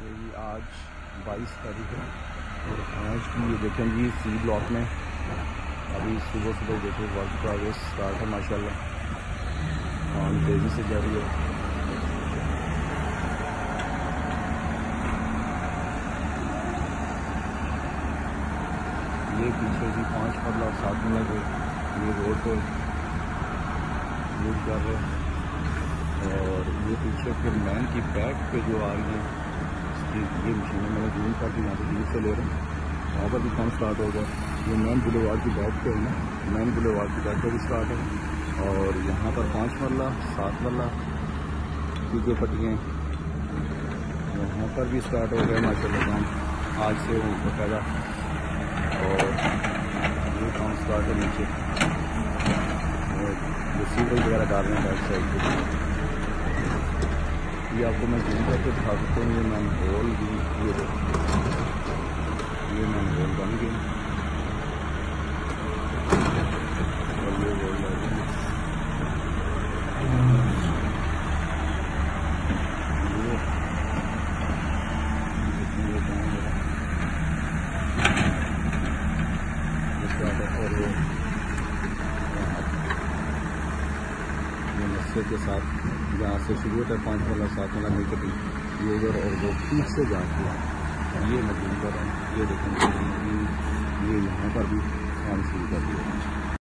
आज 22 तारीख है। और आज की ये देखें जी सी ब्लॉक में। अभी सुबह सुबह देखो वर्क प्रोग्रेस स्टार्ट है, माशाल्लाह। काम तेज़ी से जारी है। ये पीछे जी पाँच मरला सात मिनट ये रोड पर यूज़ कर रहे हैं। और ये पीछे फिर मैन की बैक पे जो आ रही है। ये मशीनें मैंने जूम कर दी यहाँ से दूर से ले रहे हैं। वहाँ पर भी काम स्टार्ट होगा ये मैन बुलेवार की बैक पे है ना। मैन बुलेवार की बैक पे भी स्टार्ट है। और यहाँ पर पाँच मरला, सात मरला की जो वहाँ पर भी स्टार्ट हो गया माशा काम आज से वो बकायदा। और ये काम स्टार्ट है नीचे। जो सीवरेज वगैरह डाल रहे हैं साइड ये आपको मैं जूम करके दिखा सकता हूँ ये मैन होल भी ये ये मैन होल बन गए और ये होल और ये ये के साथ जहाँ से शुरू होता है पाँच वाला सात वाला नीचे ये उधर और वो ठीक से जाती है ये नदी पर, ये देखें, ये यहाँ पर भी काम शुरू कर दिया।